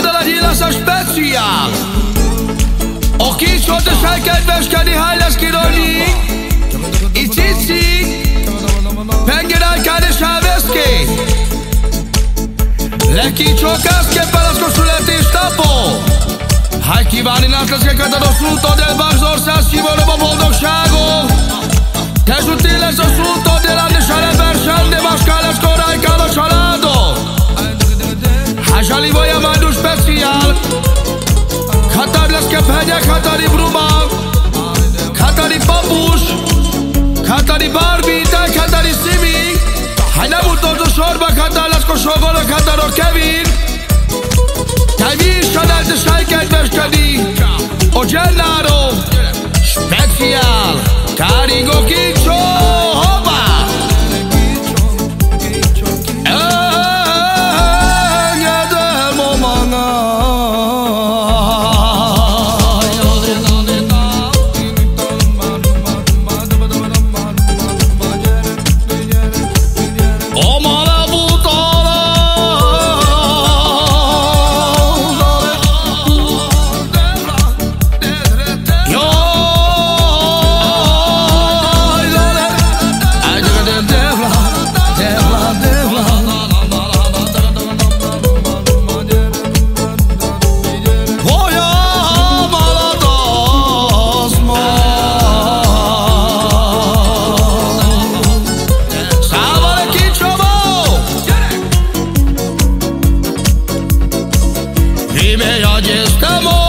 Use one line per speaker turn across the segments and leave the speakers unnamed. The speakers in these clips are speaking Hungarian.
Hajnadal a a speciál. O kis volt a saj kedveskedni, haj lesz kirolni I cici Pengerai care și aveske Leki čokaske palasko születésnapó Hai kívánni nektek ezeket a fruto del Baxország szívóra a Lesz kepegyek, Katari Bruma Katari Papus Katari Barbie, te Katari Simi. Hai nem utolsó sorba Katar lesz kosogolok, Katarok Kevin. Dai visto alte sai kedveskedik O Gennaro Speciál Káringo Kincsó come on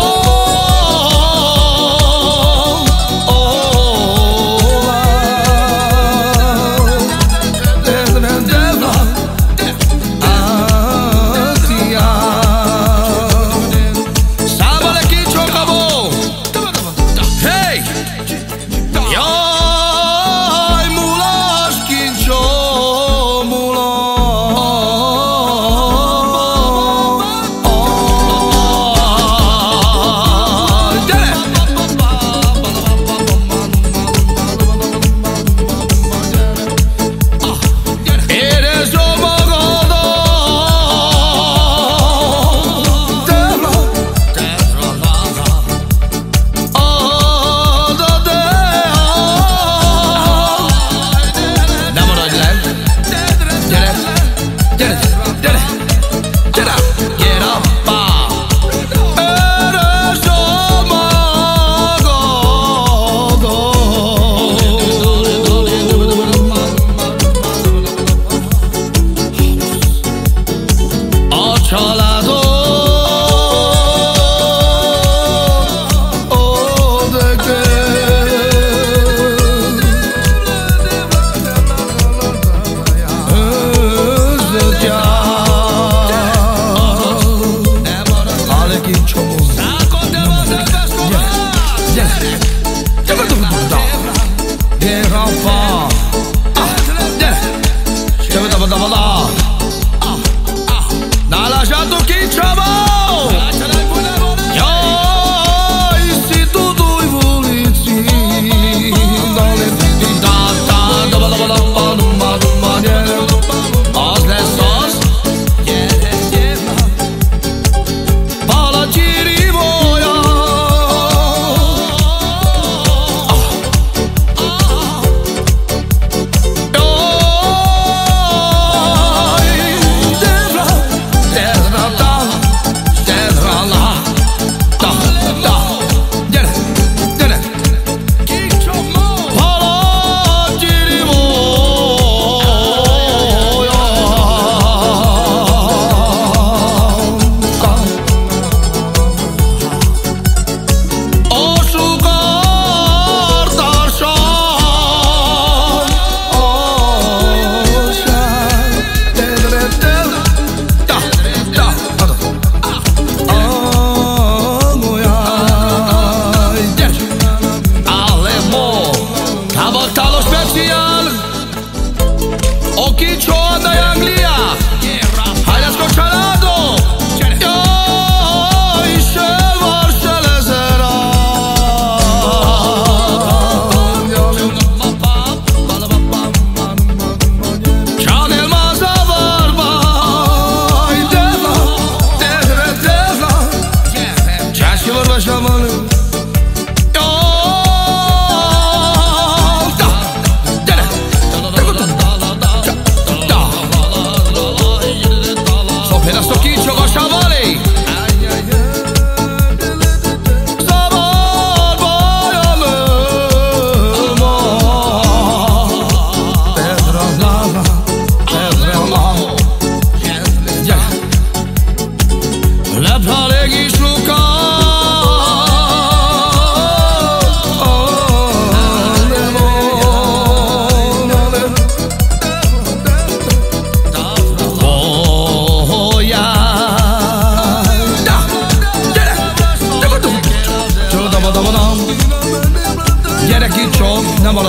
멈춰보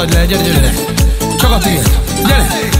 add le, gyere, gyere, gyere. Csak a tiéd. Gyere!